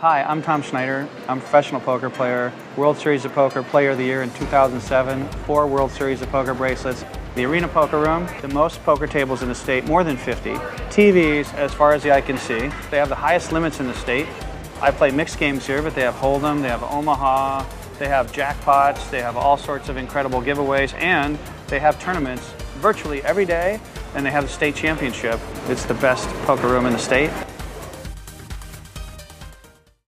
Hi, I'm Tom Schneider. I'm a professional poker player, World Series of Poker Player of the Year in 2007, four World Series of Poker bracelets, the Arena Poker Room, the most poker tables in the state, more than 50. TVs, as far as the eye can see. They have the highest limits in the state. I play mixed games here, but they have Hold'em, they have Omaha, they have jackpots, they have all sorts of incredible giveaways, and they have tournaments virtually every day, and they have the state championship. It's the best poker room in the state.